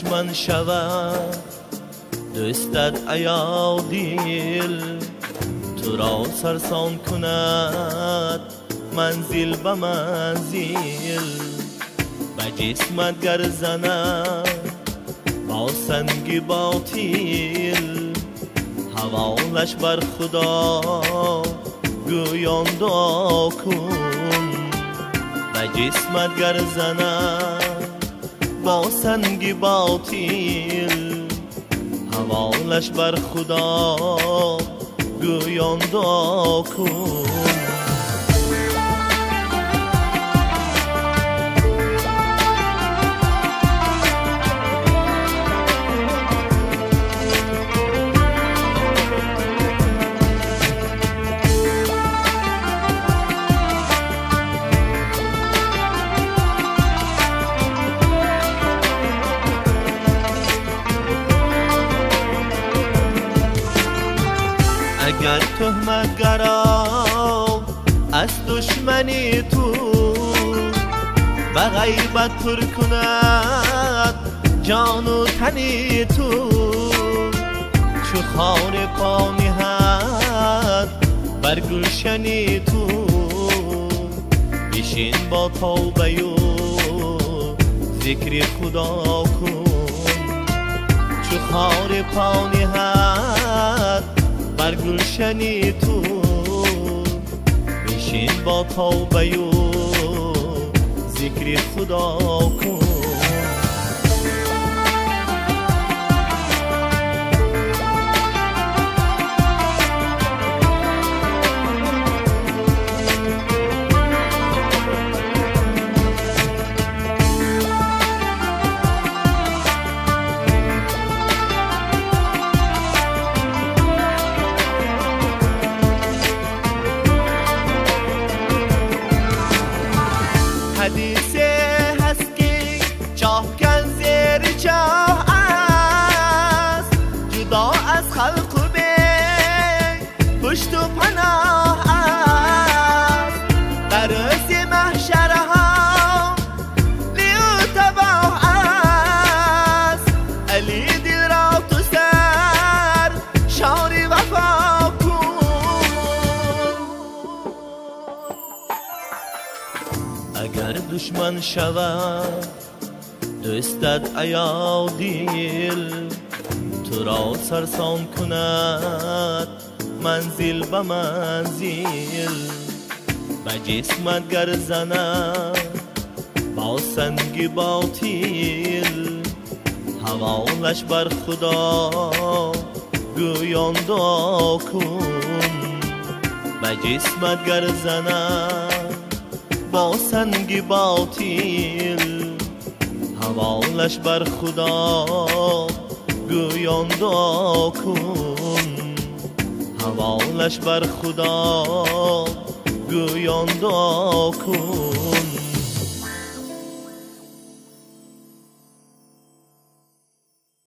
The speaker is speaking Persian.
اگر دشمن شود دوستت ایا دیل تو را سرسان کند منزل به منزل به جسمت گر زند با سنگ باطیل حوالش بر خدا گویان دعا کن به جسمت گر زند با سنگ باطیل حوالش بر خدا گویان دعا کن. اگر تهمت گرا از دشمنی تو به غیبت پر کند جان و تنی تو چو خانه پا میهد بر گلشنی تو بشین با توبه و ذکر خدا کن چو خار پا نهد بر گلشنی تو بشین با توبه و ذکر خدا کن حدیث هست که چاه کن زیر چاه است. جدا از خلق به پشت و پناه Her düşman şava Döstet ayav değil. Turav sarsan kunat Manzil ba manzil. Ba cismat garzana Ba sangi batil Havolash bar khuda Guyon do kun Ba cismat garzana با سنگ باطیل حوالش بر خدا گویان دعا کن. حوالش بر خدا گویان دعا کن.